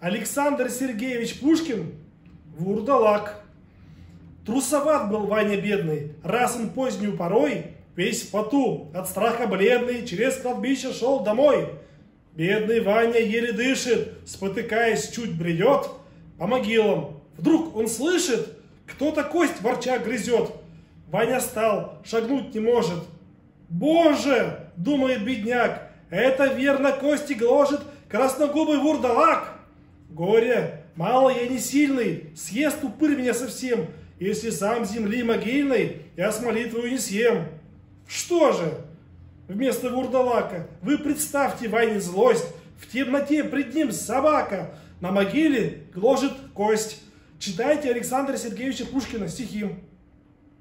Александр Сергеевич Пушкин – вурдалак. Трусоват был Ваня бедный, раз он позднюю порой, весь в поту, от страха бледный, через кладбище шел домой. Бедный Ваня еле дышит, спотыкаясь, чуть бредет по могилам. Вдруг он слышит, кто-то кость ворча грызет. Ваня стал, шагнуть не может. «Боже!» – думает бедняк, «это верно кости гложет красногубый вурдалак!» Горе, мало я не сильный, съест упырь меня совсем, если сам земли могильной я с молитвою не съем. Что же? Вместо вурдалака вы представьте Ване злость, в темноте пред ним собака, на могиле гложет кость. Читайте Александра Сергеевича Пушкина стихи.